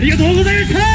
ありがとうございました